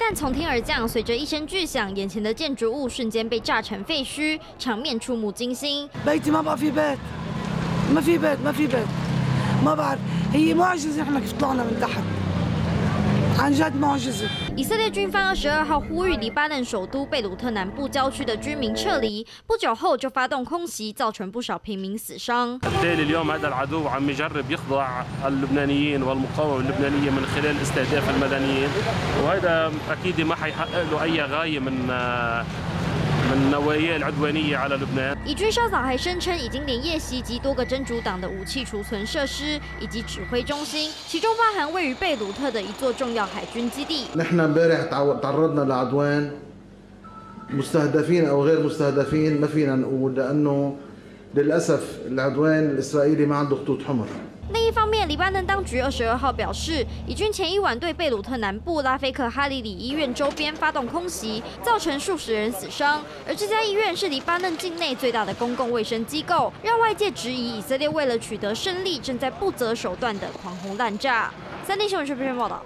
弹从天而降，随着一声巨响，眼前的建筑物瞬间被炸成废墟，场面触目惊心。بيتي ما بقى في بيت ما في بيت ما في بيت ما بعرف هي معجزة احنا كيف طلعنا من تحت عن جد معجزة 以色列军方二十二号呼吁黎巴嫩首都贝鲁特南部郊区的居民撤离，不久后就发动空袭，造成不少平民死伤。 بالتالي اليوم هذا العدو عم يجرب يخضع اللبنانيين والمقاومه اللبنانيه من خلال استهداف المدنيين وهذا اكيد ما حيحقق له اي غايه من من نواياه العدوانيه على لبنان 以军稍早还声称已经连夜袭击多个真主党的武器储存设施以及指挥中心，其中包含位于贝鲁特的一座重要海军基地。 نحن امبارح تعو- تعرضنا لعدوان مستهدفين او غير مستهدفين ما فينا نقول لانه للاسف العدوان الاسرائيلي ما عنده خطوط حمر 另一方面，黎巴嫩当局二十二号表示，以军前一晚对贝鲁特南部拉菲克哈里里医院周边发动空袭，造成数十人死伤。而这家医院是黎巴嫩境内最大的公共卫生机构，让外界质疑以色列为了取得胜利，正在不择手段的狂轰滥炸。三立新闻全片报道。